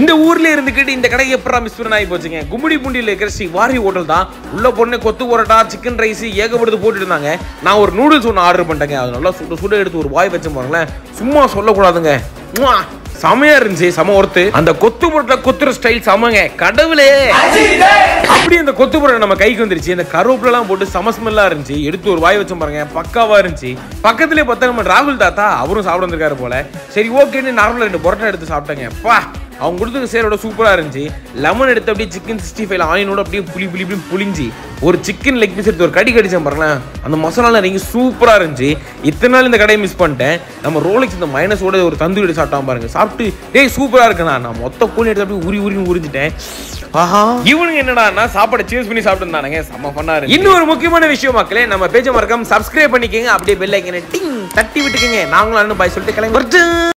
இந்த ஊர்ல இருந்துக்கிட்டு இந்த கடையை எப்படா மிஸ் பண்ண ஆகி போச்சுங்க? கும்மிடி பூண்டியில் இருக்கிற ஸ்ரீ வாரி ஹோட்டல் தான். உள்ள பொண்ணு கொத்து பரோட்டா சிக்கன் ரைஸ் ஏகப்படுத்து போட்டுட்டு இருந்தாங்க நான் ஒரு நூடுல்ஸ் ஒன்று ஆர்டர் பண்ணிட்டேங்க. அது நல்லா சுட சுட எடுத்து ஒரு வாய் வச்சு பாருங்களேன். சும்மா சொல்லக்கூடாதுங்க. உம்மா, செமையா இருந்துச்சு செம ஒருத்து அந்த கொத்து பரோட்டா கொத்துற ஸ்டைல் செமங்க. கடவுளே. அப்படி அந்த கொத்து பரோட்டா நம்ம கைக்கு வந்துருச்சு. அந்த கருவேப்பிலாம் போட்டு செம ஸ்மெல்லா இருந்துச்சு. எடுத்து ஒரு வாய் வச்சோம் பாருங்க. பக்காவா இருந்துச்சு. பக்கத்துலேயே பார்த்தா நம்ம ராகுல் தாத்தா அவரும் சாப்பிட வந்திருக்காரு போல. சரி ஓகேன்னு நார்மலாக ரெண்டு பரோட்டா எடுத்து சாப்பிட்டேங்க. பா அவங்க கொடுத்த சேரோட சூப்பரா இருந்துச்சு. லெமன் எடுத்து அப்படியே சிக்கன் சிக்ஸ்டி ஃபைவ் ஆனியனோட அப்படியே புளி புளி புளி புளிஞ்சி. ஒரு சிக்கன் லெக் பீஸ் எடுத்து ஒரு கடி கடிச்சேன் பாருங்களேன். அந்த மசாலா இறங்கி சூப்பரா இருந்துச்சு. இத்தனை நாள் இந்த கடையை மிஸ் பண்ணிட்டேன். நம்ம ரோலெக்ஸ் இந்த மைனஸோட ஒரு தந்தூரி எடுத்து சாப்பிட்டான் பாருங்க. சாப்பிட்டு டேய் சூப்பரா இருக்குண்ணா நான் மொத்த கூலி எடுத்து அப்படியே உரி உரின்னு உரிஞ்சிட்டேன். ஆஹா. இவனுங்க என்னடான்னா சாப்பாடை சேஸ் பண்ணி சாப்பிட்டு இருந்தானுங்க செம்ம இருக்கு இன்னொரு முக்கியமான விஷயம் மக்களே நம்ம பேஜ மறக்காம சப்ஸ்கிரைப் பண்ணிக்கங்க. அப்படியே பெல் ஐக்கனை டிங் தட்டி விட்டுக்கங்க. நாங்களும் பாய் சொல்லிட்டு கிளம்பி